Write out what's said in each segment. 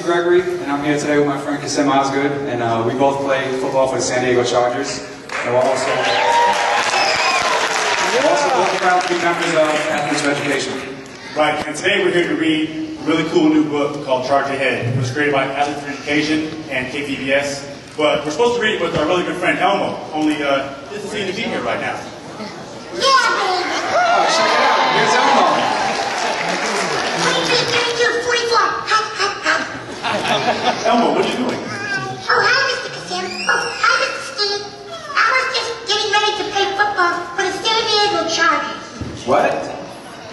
Gregory, and I'm here today with my friend Kassim Osgood, and uh, we both play football for the San Diego Chargers. And we're also, we're also both proud to be members of Athletes of Education. Right, and today we're here to read a really cool new book called Charge Ahead. It was created by Athletes for Education and KPBS. But we're supposed to read it with our really good friend Elmo, only uh, he doesn't seem to be here right now. Oh, check it out, here's Elmo. Elmo, what are you doing? Oh, hi, Mr. Kassim. Oh, hi, Mr. Steve. I was just getting ready to play football for the San Diego Chargers. What?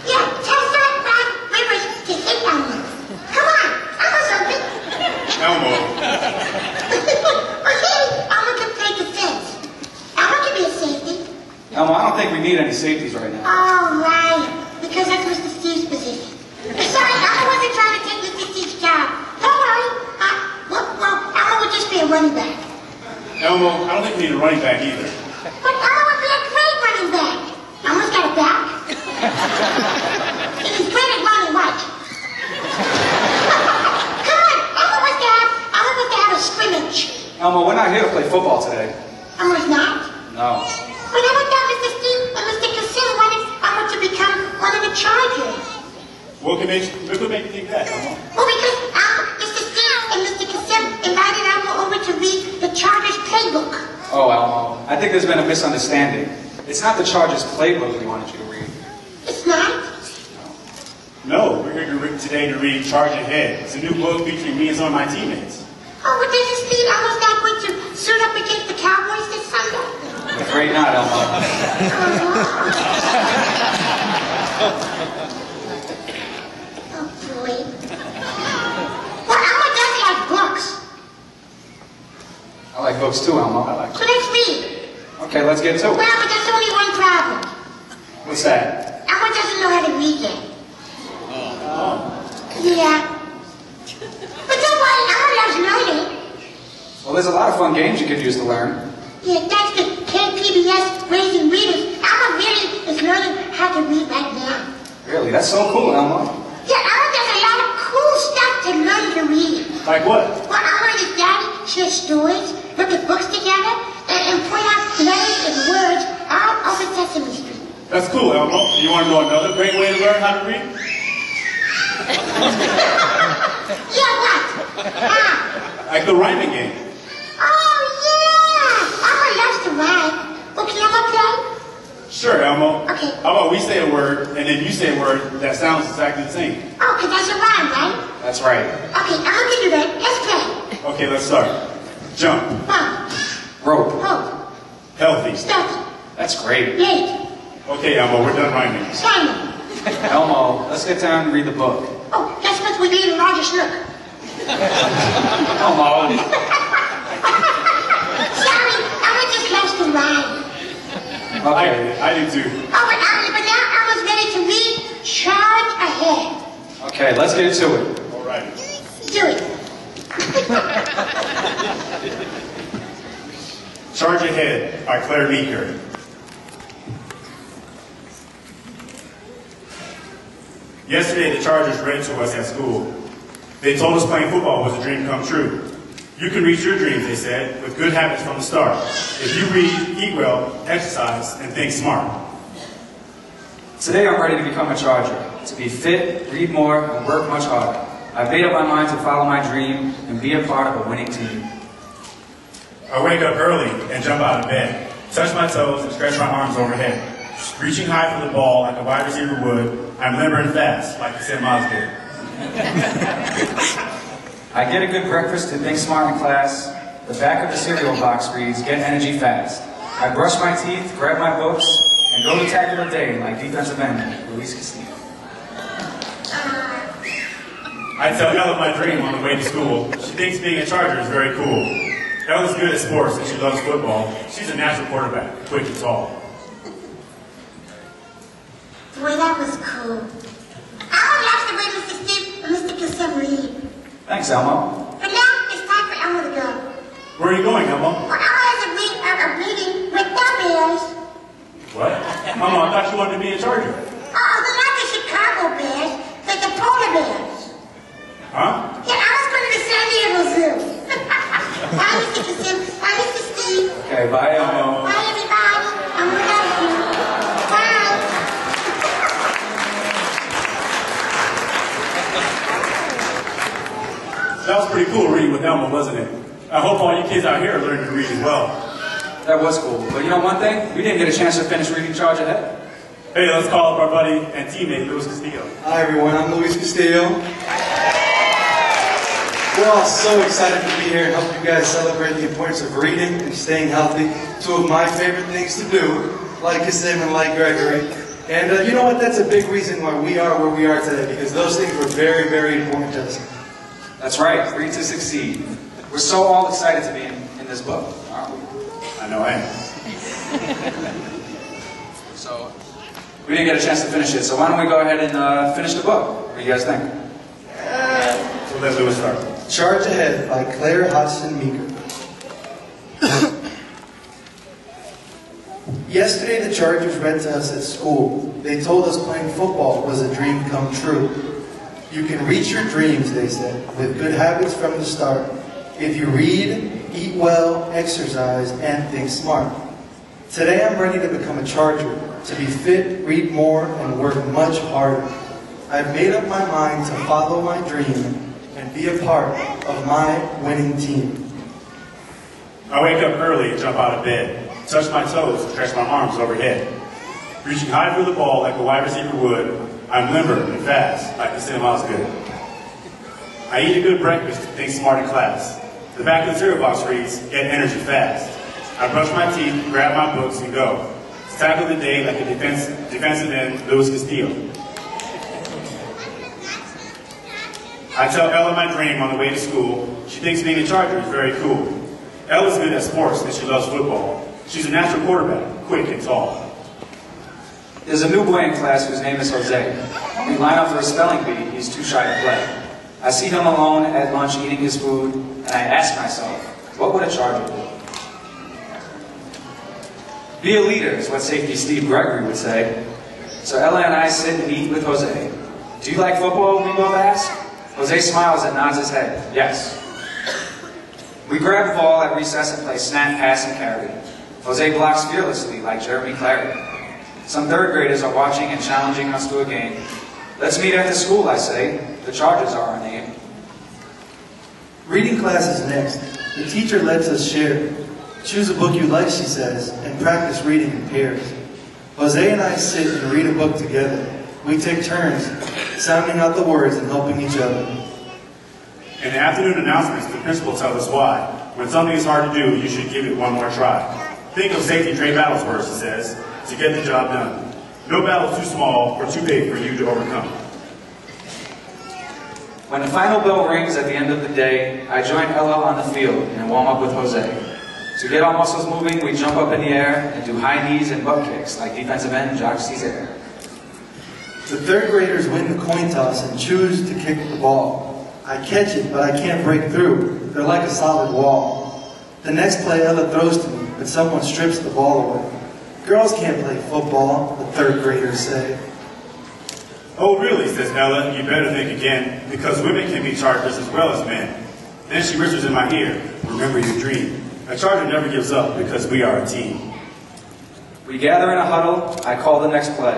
Yeah, tell Fat Ron Rivers to hit on me. Come on, I was open. Elmo, okay, I'm gonna play defense. I'm gonna be a safety. Elmo, I don't think we need any safeties right now. All right, because that's Mr. Steve's position. Sorry, I wasn't trying to take Mr. Steve's job. Don't worry. Uh, well, well, Elmo would just be a running back. Elmo, I don't think we need a running back either. But Elmo would be a great running back. Elmo's got a back. and he's great at running, watch. Come on, Elmo wants to have, Elmo wants to have a scrimmage. Elmo, we're not here to play football today. Elmo's not. No. But I thought Mr. Steve and Mr. Kassim wanted Elmo to become one of the Chargers. What can make, what could make you think that, Elmo? Well, because um, Mr. Steve and Mr. Kassim invited Elmo over to read the Chargers playbook. Oh, Elmo, I think there's been a misunderstanding. It's not the Chargers playbook we wanted you to read. It's not? No, we're here to read, today to read Charge Ahead. It's a new book featuring me and some of my teammates. Oh, but does this mean Elmo's not going to suit up against the Cowboys this Sunday? I'm afraid not, Elmo. Oh, boy. Well, Elmo does like books. I like books too, Elmo. I like So let's read. Okay, let's get to Well, it. but there's only one problem. What's that? Elmo doesn't know how to read yet. Oh. Yeah. But don't worry, Elmo loves learning. Well, there's a lot of fun games you could use to learn. Yeah, that's the KPBS Raising Readers. Elmo really is learning how to read right now. Really, that's so cool, Elmo. Yeah, Elmo does a lot of cool stuff to learn to read. Like what? Well, Elmo and his daddy share stories, look at books together, and, and point out letters and words all over Sesame Street. That's cool, Elmo. You want to know another great way to learn how to read? Yeah, what? Ah. Like the rhyming game. Oh, yeah! Elmo loves to rhyme. Well, can Elmo play? Sure, Elmo. Okay. How about we say a word, and then you say a word that sounds exactly the same? Oh, because that's a rhyme, right? That's right. Okay, Elmo can do that. Let's. Okay, let's start. Jump. Bump, Rope. hope, Healthy. stuffy, That's great. late, Okay, Elmo, we're done rhyming. shiny. Elmo, let's get down and read the book. Oh, that's what we need in Roger Snook. Elmo. Sorry, Elmo just loves to rhyme. Okay. I, I do too. Oh, but, Elmo, but now Elmo's ready to read Charge Ahead. Okay, let's get to it. All right. Do it. Charge Ahead by Claire Meeker. Yesterday, the Chargers read to us at school. They told us playing football was a dream come true. You can reach your dreams, they said, with good habits from the start. If you read, eat well, exercise, and think smart. Today I'm ready to become a Charger. To be fit, read more, and work much harder. I've made up my mind to follow my dream and be a part of a winning team. I wake up early and jump out of bed, touch my toes and stretch my arms overhead. Reaching high for the ball like a wide receiver would, I'm limber and fast like Kassim did. I get a good breakfast and think smart in class. The back of the cereal box reads, get energy fast. I brush my teeth, grab my books, and go to tackle the day like defensive end, Luis Castillo. I tell Ella my dream on the way to school. She thinks being a Charger is very cool. Ella's good at sports and she loves football. She's a natural quarterback, quick and tall. Boy, that was cool. Elmo loves the way Mr. Steve and Mr. Kassim read. Thanks, Elmo. But now it's time for Elmo to go. Where are you going, Elmo? Well, Elmo has a, read, a, a meeting with the Bears. What? Mama, I thought you wanted to be a Charger. Oh, they're not the Chicago Bears. They're the Polar Bears. Cool reading with Elmo, wasn't it? I hope all you kids out here are learning to read as well. That was cool. But you know one thing? We didn't get a chance to finish reading Charge Ahead. Hey, let's call up our buddy and teammate, Luis Castillo. Hi everyone, I'm Luis Castillo. We're all so excited to be here and help you guys celebrate the importance of reading and staying healthy. Two of my favorite things to do, like Kassim and like Gregory. And uh, you know what? That's a big reason why we are where we are today, because those things were very, very important to us. That's right, Read to Succeed. We're so all excited to be in, in this book, aren't we? I know I am. So, we didn't get a chance to finish it, so why don't we go ahead and uh, finish the book? What do you guys think? So let Luis start. Charge Ahead by Claire Hodgson Meeker. Yesterday, the Chargers read to us at school. They told us playing football was a dream come true. You can reach your dreams, they said, with good habits from the start. If you read, eat well, exercise, and think smart. Today, I'm ready to become a Charger, to be fit, read more, and work much harder. I've made up my mind to follow my dream and be a part of my winning team. I wake up early and jump out of bed, touch my toes stretch my arms overhead. Reaching high for the ball like a wide receiver would, I'm limber and fast like Kassim Osgood. I eat a good breakfast think smart in class. The back of the cereal box reads, get energy fast. I brush my teeth, grab my books, and go. Tackle the day like a defense, defensive end, Luis Castillo. I tell Ella my dream on the way to school. She thinks being a Charger is very cool. Ella's good at sports and she loves football. She's a natural quarterback, quick and tall. There's a new boy in class whose name is Jose. We line up for a spelling bee, he's too shy to play. I see him alone at lunch eating his food, and I ask myself, what would a Charger do? Be a leader is what safety Steve Gregory would say. So Ella and I sit and eat with Jose. Do you like football, we both ask? Jose smiles and nods his head, yes. We grab the ball at recess and play snap, pass, and carry. Jose blocks fearlessly like Jeromey Clary. Some third graders are watching and challenging us to a game. Let's meet after school, I say. The charges are our name. Reading class is next. The teacher lets us share. Choose a book you like, she says, and practice reading in pairs. Jose and I sit and read a book together. We take turns, sounding out the words and helping each other. In the afternoon announcements, the principal tells us why. When something is hard to do, you should give it one more try. Think of safety Trey Battle's words, he says, to get the job done. No battle too small or too big for you to overcome. When the final bell rings at the end of the day, I join Ella on the field and warm up with Jose. To get our muscles moving, we jump up in the air and do high knees and butt kicks like defensive end Jacques Cesaire. The third graders win the coin toss and choose to kick the ball. I catch it, but I can't break through. They're like a solid wall. The next play, Ella throws to me, but someone strips the ball away. Girls can't play football, the third graders say. Oh, really, says Ella, you better think again, because women can be Chargers as well as men. Then she whispers in my ear, remember your dream. A Charger never gives up because we are a team. We gather in a huddle, I call the next play.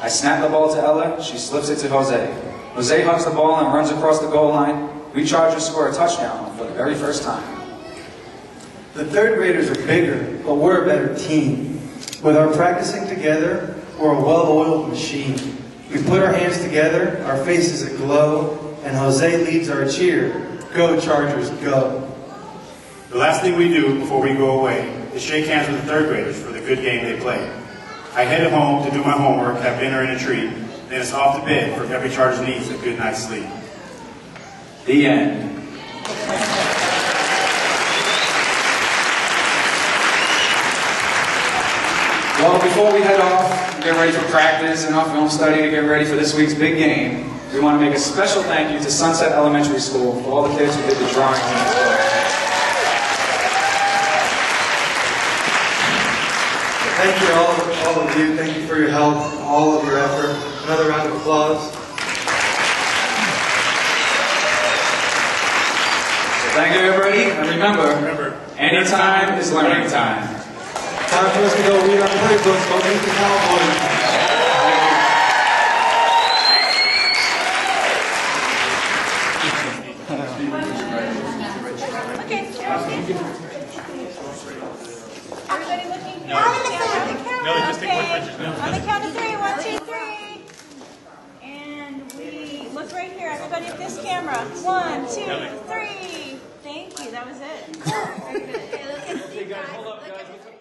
I snap the ball to Ella, she slips it to Jose. Jose hugs the ball and runs across the goal line. We Chargers score a touchdown for the very first time. The third graders are bigger, but we're a better team. With our practicing together, we're a well-oiled machine. We put our hands together, our faces aglow, and Jose leads our cheer. Go Chargers, go. The last thing we do before we go away is shake hands with the third graders for the good game they played. I head home to do my homework, have dinner and a treat, then it's off to bed for every Charger needs a good night's sleep. The end. Well, before we head off, get ready for practice and our film study to get ready for this week's big game, we want to make a special thank you to Sunset Elementary School for all the kids who did the drawing team. Thank you all, all of you. Thank you for your help, all of your effort. Another round of applause. Thank you, everybody, and remember, Remember, anytime is learning time. Time for us to go read our prayer books. Go meet the Cowboys. On the count of three, one, two, three. And we look right here, everybody at this camera. One, two, three. Thank you, that was it. Very good. Hey, look at Steve, guys. Look at